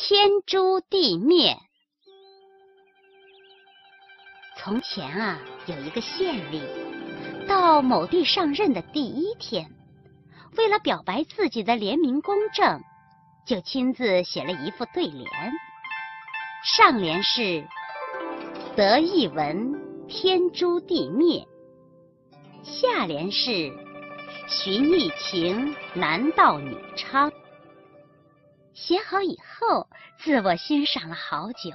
天诛地灭。从前啊，有一个县令，到某地上任的第一天，为了表白自己的廉明公正，就亲自写了一副对联。上联是“得一文，天诛地灭”，下联是“寻一情，男盗女娼”。写好以后，自我欣赏了好久，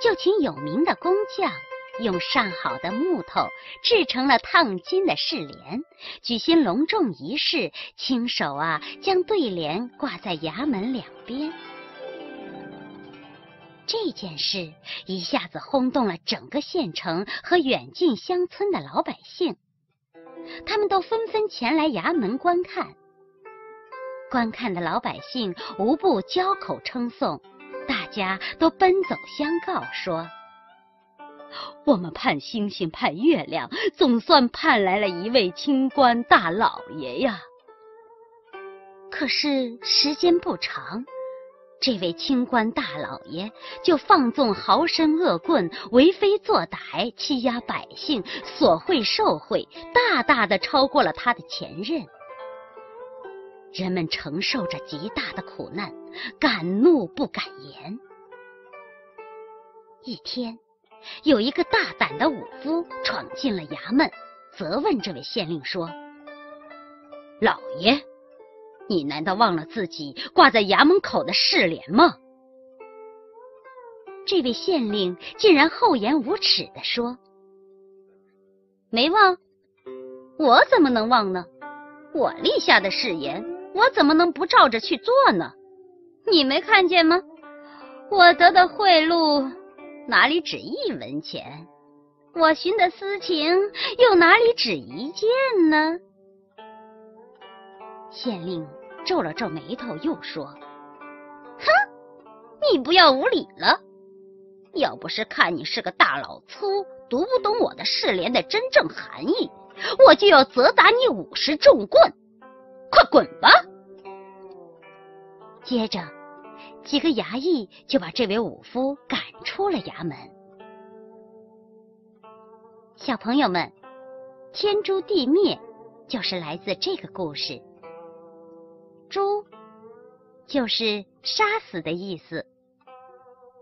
就请有名的工匠用上好的木头制成了烫金的饰联，举行隆重仪式，亲手啊将对联挂在衙门两边。这件事一下子轰动了整个县城和远近乡村的老百姓，他们都纷纷前来衙门观看。观看的老百姓无不交口称颂，大家都奔走相告说：“我们盼星星盼月亮，总算盼来了一位清官大老爷呀！”可是时间不长，这位清官大老爷就放纵豪绅恶棍，为非作歹，欺压百姓，索贿受贿，大大的超过了他的前任。人们承受着极大的苦难，敢怒不敢言。一天，有一个大胆的武夫闯进了衙门，责问这位县令说：“老爷，你难道忘了自己挂在衙门口的誓联吗？”这位县令竟然厚颜无耻地说：“没忘，我怎么能忘呢？我立下的誓言。”我怎么能不照着去做呢？你没看见吗？我得的贿赂哪里止一文钱？我寻的私情又哪里止一件呢？县令皱了皱眉头，又说：“哼，你不要无礼了！要不是看你是个大老粗，读不懂我的誓联的真正含义，我就要责打你五十重棍。”快滚吧！接着，几个衙役就把这位武夫赶出了衙门。小朋友们，天诛地灭就是来自这个故事。诛就是杀死的意思，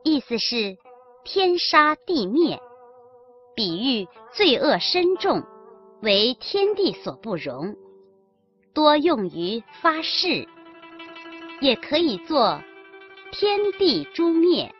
意思是天杀地灭，比喻罪恶深重，为天地所不容。多用于发誓，也可以做天地诛灭。